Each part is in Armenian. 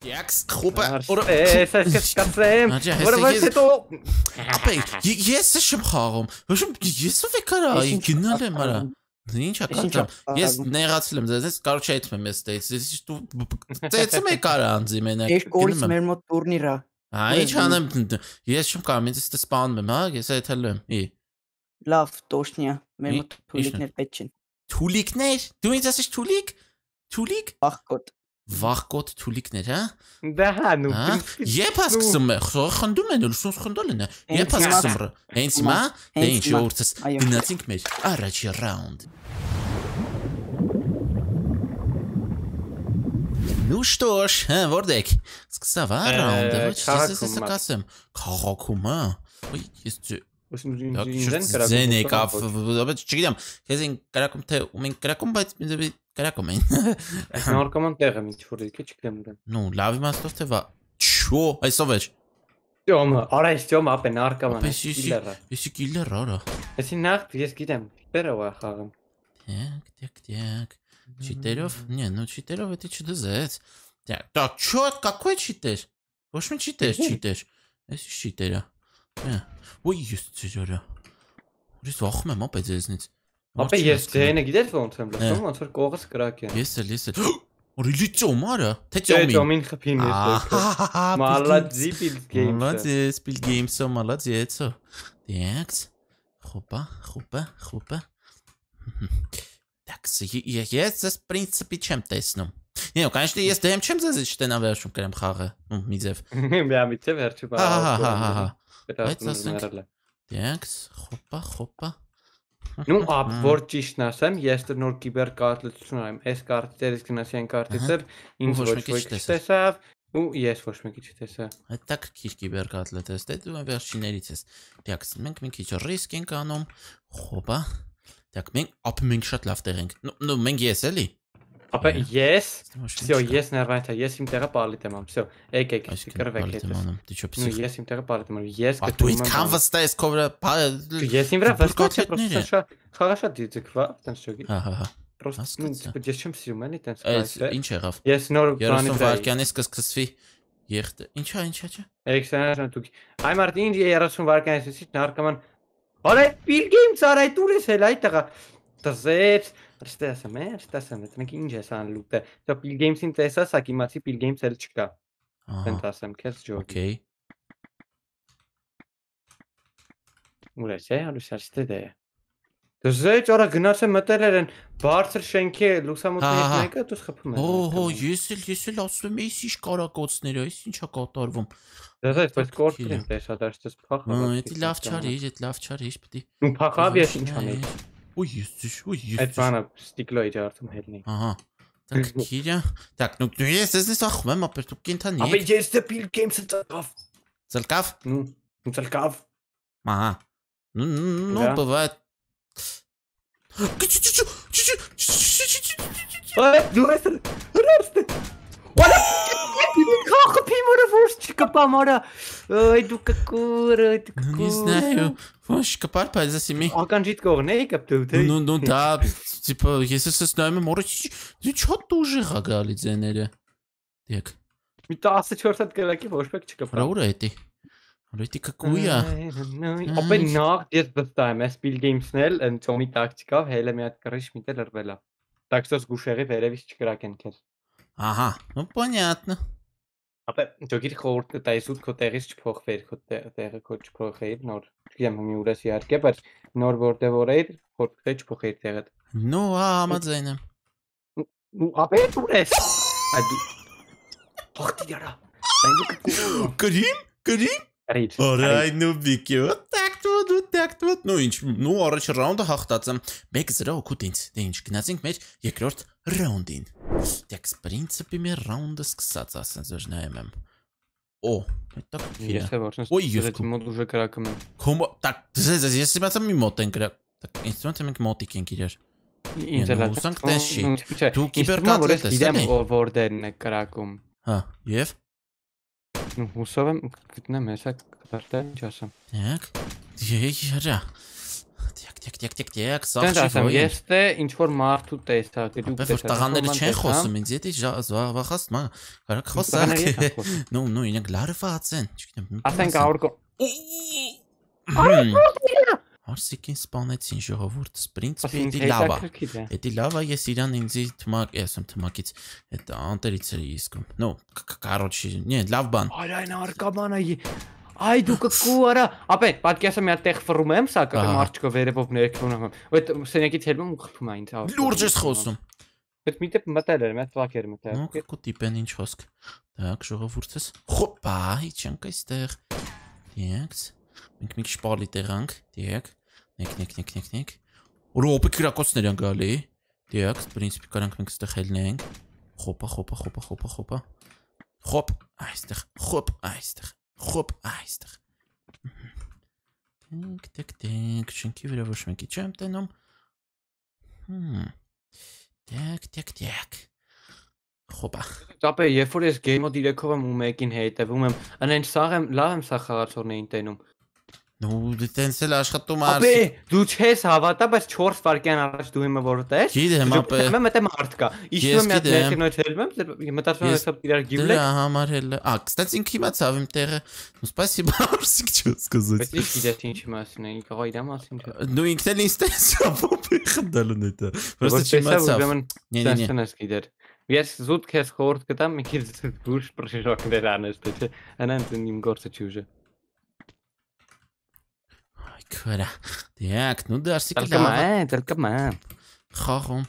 Յաքս խոպը Էս էս կասեմ։ Աջա, Որը ոչ հետո ապե ես եմ խաղում։ Ոչմ ես ով է կարա գնալ եմ արա։ Ինչա կատամ։ Ես նեղացել եմ ձեզ, կարոջ այդում եմ ես տես։ Ես դու ծեցում եք արա անձի մենակ։ Երկու օրից մեր մոտ տուրնիր է։ Հա, ինչ անեմ։ Ես չեմ կարող, ինձ էստե սպանում եմ, հա, ես այդ հելում եմ։ Ի։ Լավ, տոշնիա։ Մեր մոտ թուլիկներ պետք չեն։ Թուլիկներ։ Դու ինձ ասես թուլիկ։ Թուլիկ։ Աղկոտ Վախկոտ թուլիկներ, հա։ դա նու։ Հա։ Եփ հասկսում է, խնդում են, լուսոս խնդol են։ Եփ Հենց հիմա- հասկսում։ Հենց հիմա, դե Հենց ինչ հիմա։ որտես Այո։ գնացինք մեր առաջի ռաունդ։ Ну что ж, հա, որտեք։ Սկսավ հա Է, ռաունդը, ոչ, ես քաղաքում ես ա։ կասեմ, քաղաքում, հա։ Ոյ, ես չ- Ուսում Դակ ինձեն զեն եկավ, բայց չգիտեմ, քեզ են կարակում թե ու մենք կարակում, բայց ինձ կարակում են։ Նորկաման տեղը ինչ որ դիքը չգիտեմ ուր։ Ну, լավ իմաստով թե վա։ Չո, այսով է։ Տյոմը, արա ის տյոմը ապե նարկաման։ Ապես իսի իսի կիլեր արա։ Էսի նախ ես գիտեմ, բերը ո խաղում։ Так, так, так. Читеров? Не, ну читеров это чудо-заяц. Так, так, чё, какой читер? Ոչ մի չիտեր, չիտեր։ Այս ի չիտերա։ Հա։ Ոյ, ես ծերա։ Ուրիշ վախում եմ ապա ձեզնից։ Ապե ես ձենը գիտես ոնց եմ լսում, ոնց որ կողս կրակ է։ Ես էլ, ես էլ։ Օրիլի ծոմարա, թե Դե ծոմին։ տոմին խփին ես։ Ահա, Մալադզի Bill Games։ Молодец, Bill Games, молодец. Так. Хопа, хопа, хопа. Так, я ես ես принципе չեմ տեսնում։ Не, ну, конечно, ես դեմ չեմ ձեզ չտենա վերջում կրեմ խաղը։ Ну, մի ձև։ Բա միթե վերջը բա։ Հա, հա, հա, հա, հա։ Բայց Բայց ասենք- ասենք։ Так, խոպա, խոպա։ Ну, ապ որ ճիշտն ասեմ, ես դեռ նոր կիբեր կարծություն ունեմ։ Այս կարտերից գնացի այն կարտից, ինձ Ու ոչ ոչ մեկի ոք չտեսավ։ չտեսավ, ու ես ոչ մեկի չտեսա։ Так քիչ կիբերկատլետես, դե դու վերջիներից ես։ Так, մենք մի քիչ ռիսկ ենք անում։ Խոպա։ Так, մենք ապ մենք շատ լավ տեղ ենք։ Ну, ну, մենք ես էլի։ Ապա ես, Ոչ մի всё, չկա։ ես ներվայթա, ես իմ տեղը պալիտ եմ ամ, всё, եկեք, Այսինքն կրվեք պալիտ եմ հետս։ անում։ Դե չէ՞ Ну, պսիխ։ ես իմ տեղը պալիտ եմ անում, ես Ա դու գտնում ինքան եմ։ վստահ ես քո վրա Ես իմ վրա վստահ եմ, Բուրկոտները։ просто շա խաղաշա դիցկվա, տենց չգի։ Հա, հա, հա։ Просто, ну, հասկացա։ типа, ես չեմ սիրում էլի տենց Այս կայսը։ ինչ եղավ։ Ես նոր 30 բանի վրա։ վայրկյանից կսկսվի եղտ։ Ինչա, ինչա, չէ։ Էքսանան դուք։ Այ մարդ ինձ 30 վարկանից էսի նարկաման։ Արա Bill Games արա դուր ես էլ այդ տղա։ Դզեց, ստեսա մե, ստեսա մե, մենք ինչ ես ան լուտը։ Դա Bill Games-ին տեսա, սա կիմացի Bill Games էլ չկա։ Տենց ասեմ, քեզ ջոկ։ Okay։ Ուր ես, է, հալուսացտե դե։ Դզեց արա գնացե մտել են բարձր շենքի լուսամուտներից մեկը դու խփում ես։ Օհո, ես էլ ես էլ ասում եմ, ինչ կարակոցներ է, էս ինչա կատարվում։ Դզեց, բայց Տակ կորտին է։ տեսա, դաշտես փախա։ Ահա, դա լավ չարի, դա լավ չարի, է։ Ու փախավ ես ինչ անեի։ Uiściś, uiściś. pana Sticklojdzie ar tym jednej. Aha. Tak, kija. Tak, no, no jest, jest, jest, ach, mam, per tu kinta nie. A będzie jeszcze pil game z Celkaw. Celkaw? No, Celkaw. Aha. No, no, no, бывает. Чу-чу-чу! Чу-чу! Чу-чу! Чу-чу! Ой, дуэстер! Рэрстер! What up? ոս չկպա մորա։ Այ դու կկուրը, դու Ну, не կկուր։ знаю. Ваш копар по засеми. Ականջիտ կողն էի կպտու թե։ Ну, ну да, типа, если со знаем, может, ты чё тоже гагали дзенере. Так, Մի 14 հատ կրակի ոչ մեկ չկպա։ Раура эти. Ռույտի կկույա։ Ապա նախ ես վստահ եմ, այս Bill Games-ն էլ ընթոմի տակտիկավ հելը մի հատ կրիշ միտել լրվելա։ Так что с գուշերի վերևից չկրակեն քեզ։ Ага, ну понятно. Ապա դուք խորտ տայսուտ քո տեղից չփոխվեր, քո տեղ- տեղը քո չփոխեիր նոր։ Չգիտեմ մի ուրես իհարկե, բայց նոր որտեղ որ էիր, խորտ թե չփոխեիր տեղը։ Ну, а, համաձայն եմ։ Ու ապա ուրես։ Այ դու Փոխտի դարա։ Այն դու Գրիմ, գրիմ։ կրիչ։ Օրայ, ну բիկի, вот так вот, вот так вот։ Ну ինչ, ну առաջ ռաունդը հաղթած եմ 1-0 օգուտ ինձ։ Դե ինչ, գնացինք մեր երկրորդ ռաունդին։ Так, в принципе, մեր ռաունդը սկսած ասած որ նայեմ եմ։ Օ, հետա քիրա։ Ես ոչ Ոյ, ես քո- մոտ ուժը կրակում եմ։ Կոմո, так, ձեզ ես իմացա մի մոտ են գրա։ Так, ինստումենտը մենք մոտիկ ենք իրար։ Ինձ Նու, էլ ուսանք տես չի։ Դու Դու կիբերկատլետ ես, գիտեմ էլի։ ո- որտեղն է կրակում։ Հա, եւ Ու Հուսով եմ գտնեմ հեսա կարտը ինչ ասեմ։ Так. Երա։ Տեք, Տիկ տիկ տիկ տիկ տիկ սաղջիկը։ Ես թե ինչ որ մարդու տեսա, գլուխ տեսա։ Որ տղաները չեն խոսում ինձ, եթե զավախաստ մա, կարող խոսակ։ Նո, նո, ինենք լարված են, չգիտեմ։ Ասենք աուրկո։ Արսիկին սպանեցին ժողովուրդ սպրինցպի դի լավա։ Էդի լավա ես իրան ինձի թմակ, ասեմ թմակից, այդ անտերից էի իսկում։ Նո, կարոչի, նե, լավ բան։ Այ այն արկաբանը այ դու կկու արա ապե պատկերացա մի հատ տեղ ֆռում եմ սա կամ արջկը վերևով ներքնում եմ այդ սենյակից հելվում ու խփում այն ցավ լուրջ ես խոսում այդ միտը մտել էր մեծ վակեր մտել էր կու տիպեն ինչ խոսք դակ ժողովուրդ ես հոպա իչանք այստեղ դիեքս մենք մի քիչ պալի տեղանք դիեք նեք նեք նեք նեք նեք որը օպի կրակոցներ են գալի դիեք պրինցիպի կարանք մենք այստեղ հելնենք հոպա հոպա հոպա հոպա հոպա հոպ այստեղ հոպ այստեղ խոպ, այստեղ։ Տենք, տենք, տենք, շենքի վրա ոչ մեկի չեմ տենում։ Տեք, տեք, տեք։ Խոպա։ Ապե, երբ որ ես game mode 3-ով եմ ու մեկին հետևում եմ, անեն սաղ եմ, լավ եմ սա խաղացողներին տենում։ Ну, դե տենց էլ աշխատում Ապե, արս։ դու չես հավատա, բայց 4 վայրկյան առաջ դու հիմա որտես։ Գիտեմ, ապե։ Եմ մտեմ մարդ կա։ Ես Իշում եմ մի հատ գիտեմ։ ներքին նոյթ հելվում եմ, մտածում եմ Ես- հեսա իրար գիվլե։ Դրա համար էլ։ А, кстати, ինքը իմացավ իմ տեղը։ Ну, спасибо, Арсик, что сказать. Բայց ինչ գիտես ինչ մասին է, կողա իր մասին չէ։ Ну, ինքն էլ ինձ տես ապոպի խնդալուն է դա։ Просто Որտեսա, չիմացավ։ ուրեմն Не, не, не։ Սենս գիտեր։ Ես զուտ քեզ խորտ կտամ, մի քիչ դուրս պրոժեկտներ անես, թե չէ։ Անան իմ գործը չի ուժը։ Այ քրա։ Դիակ, ну да, Арсик Դալկամ լավ է, դալկամ է։ խաղում։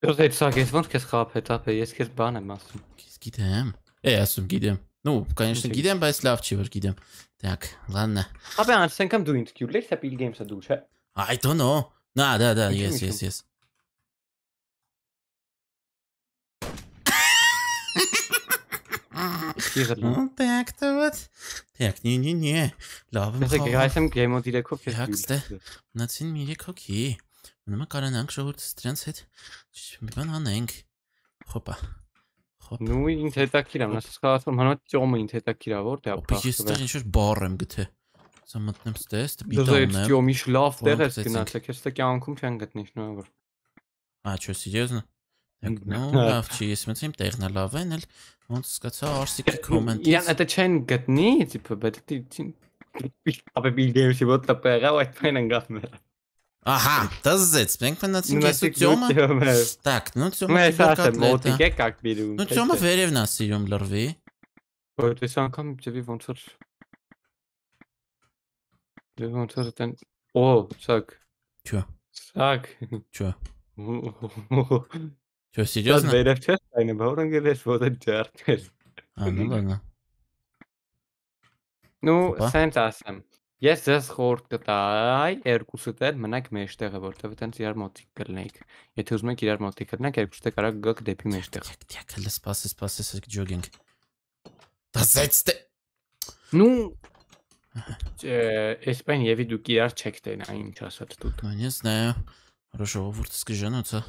Դուք այդ սա ես ոնց քեզ խափեց, ապե ես քեզ բան եմ ասում։ Ես գիտեմ։ Է, ասում գիտեմ։ Ну, конечно, Ինչի՞։ գիտեմ, բայց լավ չի որ գիտեմ։ Так, ладно. Ապե անցնքամ դու ինձ քյուլեր, սա Bill Games-ը դու չէ։ I don't know. Да, да, да, Ինչի՞ yes, միջում։ yes, yes։ Իղը։ Ну, так-то вот. Так, не-не-не. Լավ եմ Ես խաղում։ գայսեմ Game Mode 3-ով քեզ Իհարկե, քյուլ։ Մնացին մի 3 հոգի։ Մնում է կարանանք ժողովուրդը դրանց հետ մի բան անենք։ Խոպա։ Խոպ։ Նու ինձ հետաքրիր եմ, ասես խաղացում հանած ճոմը ինձ հետաքրիր է, որտե Օպի ես ապա։ այդտեղ ինչ որ բառ եմ գտե։ Սա մտնեմ ստես, Դու բիտա այդ ունեմ։ ճոմի շլավ տեղ ես գցեցինք։ գնացեք, ես դա կյանքում չեն գտնի շնորհավոր։ Ա, չէ, սերիոզնա։ Так, Ն- ну, լավ չի, ես մտածում տեղն է լավ են, էլ ոնց սկացա արսիկի կոմենտ։ Իրան это չեն գտնի, типа, բայց դի ապա Bill Games-ի ոտ տպեղա, այդ փայն անգամ։ Ահա, դզեց, մենք մնացինք ես ու Տյոմը։ Так, ну Տյոմը Մենք ասեմ, կոկատլետա։ մոտիկ է կակ բերում։ Ну Տյոմը վերևն է սիրում լրվի։ Որտես անգամ ձևի ոնց որ Դե ոնց որ տեն Օ, ցակ, Չո, ցակ։ չո։ Չէ, սիրիոզն է։ Վերև չես այն բառը գրես, որ դա ջարդես։ Անու բանա։ Ну, sense ասեմ։ Ես ձեզ խորտ կտայ, երկուսը դեռ մնաք մեջտեղը, որտեվ այտենց իրար մոտիկ կլնեիք։ Եթե ուզում եք իրար մոտիկ կլնեք, երկուսը կարա գաք դեպի մեջտեղ։ Դիակ հələ սпасես, սпасես, ես ջոգինգ։ Да setz-te։ Ну, Էսպեն եւի դուք իրար չեք տենա ինչ ասած դուք։ Ես նայա, որոշ ժողովուրդս կժանոցա։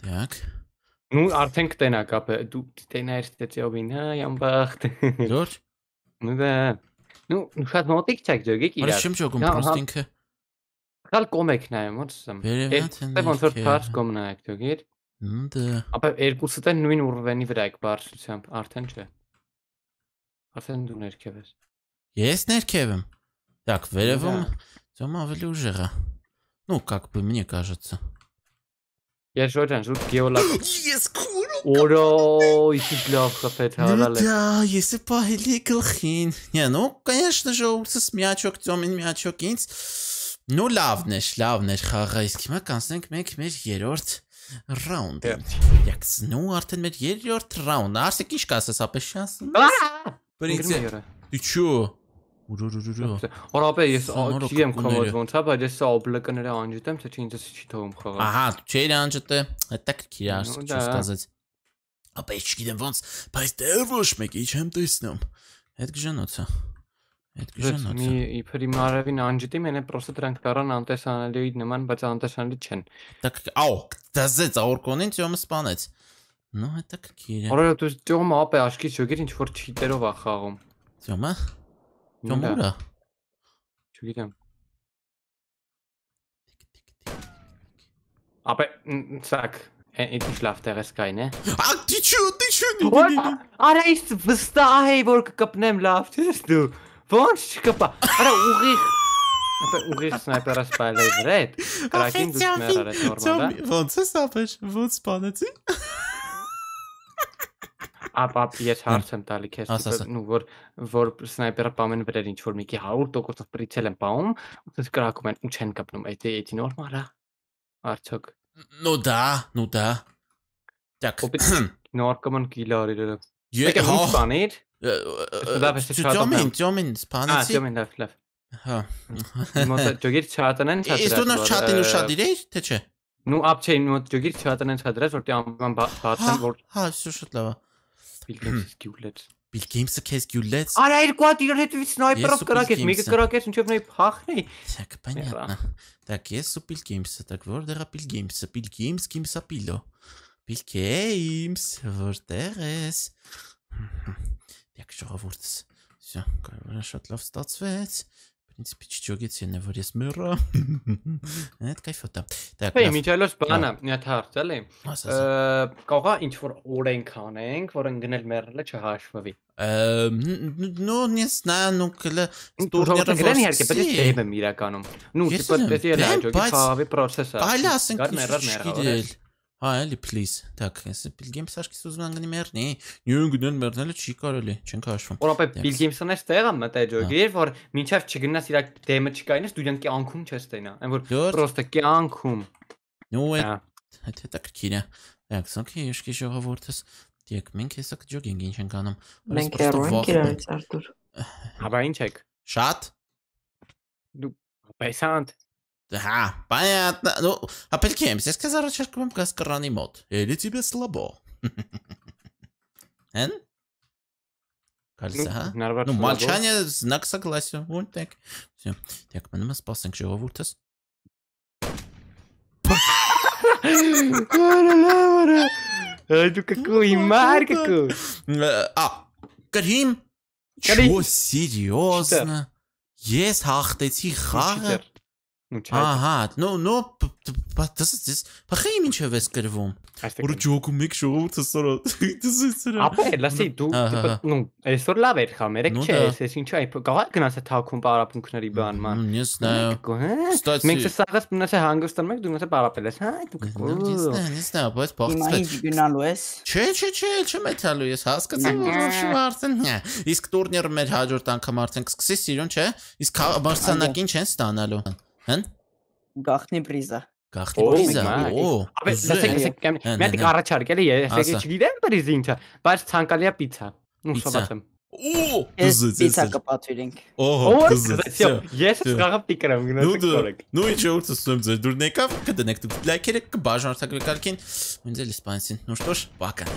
Так. Դե, Ну, արդեն կտենա կապը։ Դու տենայր ստեցիովին, հա, ամբախտ։ Ժորժ։ Ну да. Ну, շատ մոտիկ չեք ջոգեք իրար։ Ես չեմ ջոգում, հա, պրոստ հա։ ինքը։ Քալ կոմեք նայեմ, ոնց ասեմ։ Եթե ոնց որ քարս կոմ նայեք ջոգեր։ Դե։ Ապա երկուսը դա նույն ուռվենի վրա եք բարձրությամբ, արդեն չէ։ Արդեն դու ներքև ես։ Ես ներքև եմ։ Так, վերևում ծոմ ավելի ուժեղ է։ Ну, как бы мне кажется։ Երշոջան շուտ գեոլակ։ Ես քուրում։ Օրա, իքի գլախը փեթարալ է։ Да, ես է պահելի գլխին։ Не, ну, конечно же, ուտես միաչոք, ծոմին միաչոք ինձ։ Ну, լավն է, լավն է խաղը, իսկ հիմա կանցնենք մենք մեր երրորդ ռաունդը։ Եկս, ну, արդեն մեր երրորդ ռաունդը։ Արսիկ ինչ կասես, ապե շանս։ Բրինց։ Ты чё? Օրապե ես Սանորը չեմ կուկուները։ կոմոդ ոնց է, բայց ես սա օբլկները անջտեմ, թե չի ինձ չի թողում խաղալ։ Ահա, չէր անջտե։ Հետա քիր արսիկ Ну, չես да. կազեց։ Ապա ես չգիտեմ ոնց, բայց դեռ ոչ մեկի չեմ տեսնում։ Այդ գժանոցը։ Այդ Ես մի գժանոցը։ իբր իմ արևին անջտի մենե պրոստը դրանք դառան անտեսանալիի նման, բայց անտեսանալի չեն։ Так, ау, դազեց աորկոնին ծյոմը սպանեց։ Ну, это քիր։ Օրը դու ճոմ ապե աշկի շոգեր ինչ որ չիտերով է խաղում։ Ծյոմը։ Tom Muda. Entschuldigung. Aber, sag, endlich schlaft der Rest kein, ne? Ah, die Tür, die Tür! Ara, ist vstaj, volk kapnem laft, du. Vonč, kapa. Ara, urih. Urih snajpera spajla izred. Krakim dušmera, reforma, da? Vonč se sapeš, vonč spaneci. Ապա ես հարց եմ տալի քեզ, Ասա, ասա։ նու որ որ սնայպերը պամեն վրեր ինչ որ մեկի 100% պրիցել են պահում, ու կրակում են ու չեն կպնում։ Այդ էդի նորմալ է։ Արդյոք Ну да, ну да. Так. Օպիտ նորմալ կիլա արել։ Ե Եկե հա։ ինչ բանիր։ լավ է, շատ Տյոմին, ապրեմ։ տյոմին Ա, սպանեցի։ դեմ լավ լավ։ Հա։ Մոտ ջոգիր չհատան են Իսկ դու նոր չաթին ուշադիր, թե չէ։ Նու ապչեին մոտ ջոգիր չհատան են չադրես որ տիամ բացան որ Հա, всё շատ լավ։ է։ բիլկես գյուլեց։ Bill Games-ը քեզ գյուլեց։ Արա երկու հատ իրար հետ սնայպերով Ես ու կրակես, Bill մեկը Games-ը։ կրակես, ինչով նայ փախնի։ Так, понятно. Так, ես ու Bill Games-ը, так որտեղ է Bill Games-ը։ Bill Games, Games-ը Bill-ը։ Bill Games, որտեղ ես։ Так, ժողովուրդս։ Всё, կարևորը շատ լավ ստացվեց։ Պրինցիպի չջոգեցի նա որ ես մեռա։ Այդ կայֆոտա։ Так, Հեյ, լավ, միջալոց բանը, մի հատ հարց էլի։ ասա, ասա։ Կողա ինչ որ օրենք անենք, որ ընկնել մեռելը չհաշվվի։ Эм, ну, не знаю, ну, когда Տուրները գրեն իհարկե, բայց ես դեմ եմ իրականում։ Նու, Ես տիպը էլ եմ դեսի էլ դեմ, աջոգի բայց- խաղի process-ը։ Այլ ասենք Գար մեռար մեռավ։ մեռել։ Հա, էլի, please։ Так, ես Bill Games աշկիս ուզում անգնի մեռնի։ Նյուն գնալ մեռնելը չի կարելի, չենք հաշվում։ Որ ապա Yes. Bill Games-ն էս տեղը մտա ջոգի, որ մինչև չգնաս իր դեմը չկայնես, դու յանքի անկում չես տենա։ Այն որ Լյոր, պրոստը կյանքում։ նու է, Հա։ հետ հետա կրկինը։ Так, սոքի իշքի ժողովուրդս։ Դիեք, մենք հեսա ջոգինգ ինչ ենք անում։ Մենք հեռու ենք իրարից Արտուր։ Աբա ինչ եք։ Շատ։ Պեսանտ։ Да, понятно. Ну, а прикинь, Я сказал, что вам каскаранный мод. Или тебе слабо? Эн? Кажется. Ну, ну молчание, знак согласия. Вот так. Все. Так, мы нам спасся, где его вультас. Ну какой ну, марь. Э, а, Карим? Что серьезно? Есть хахтети хахар? Ահա, նո, նո, դաս դաս բախի ինչև էս գրվում։ Որ ջոկու մեկ շողովուրդը սորա։ Դաս սրա։ Ապա լասի դու նո, այսօր լավ էր խամ, երեք չէ, ես ինչու այ գաղա գնաս է թակում պարապմունքների բան ման։ Ես նա։ Ստացի։ Մենք սաղս մնաս է հանգստան մեկ դու մնաս է պարապել ես, հա, դու։ Ես նա, ես նա, բայց բախտս։ Ինչ գնալու ես։ Չէ, չէ, չէ, չմեթալու ես, հասկացա որ շու արդեն։ հա, Իսկ տուրնիրը մեր հաջորդ անգամ արդեն կսկսի սիրուն, չէ։ Իսկ բարձանակին չեն ստանալու։ Հեն։ Գախնի պրիզա։ Գախտի Օ, պրիզա։ մայ։ Օ, Ապա ուզում լասեք եմ։ լասեք կեմ Հա, մի հատ հա, հա։ առաջարկ էլի ես Ասա։ եկի չգիտեմ բրիզ ինչա, բայց ցանկալի է պիցա։ Ну, Պիցցա։ սովացեմ։ Օ, Ես դզը, պիցա դզը։ կպատվիրենք։ Օհո, Օ, դզը։ всё, ես всё. սաղավ տիկրեմ Ну գնացեք да. կորեք։ Ну и чё, ուսում ձեր դուր նեկավ, կդնեք դուք լայքերը կբաժանորդագրի կարգին։ Ինձ էլ սպանսին։ Ну что ж, пока։